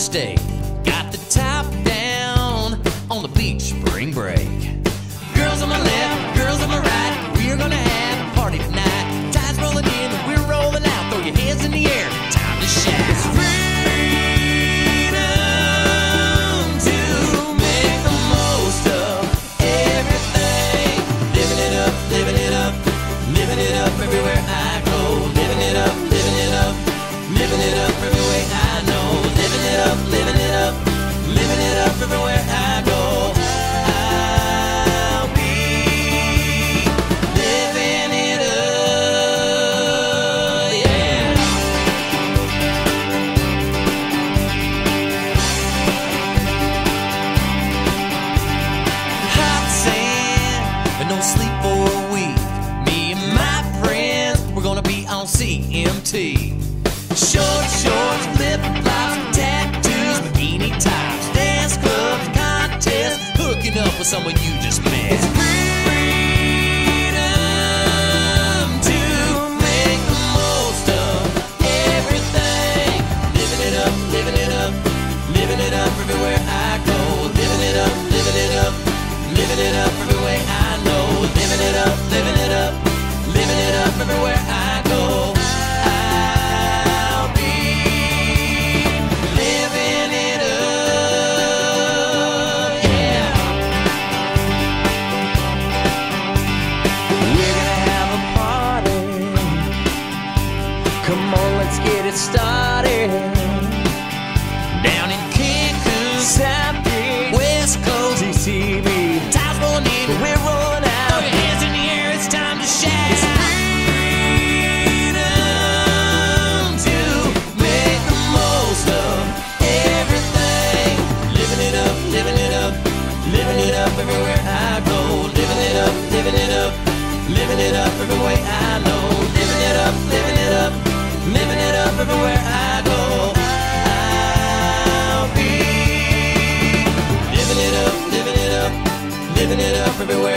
stay. no sleep for a week. Me and my friends, we're gonna be on CMT. Short shorts, flip flops, tattoos, bikini tops, dance clubs, contests, hooking up with someone you just met. It's freedom to make the most of everything. Living it up, living it up. It started. everywhere.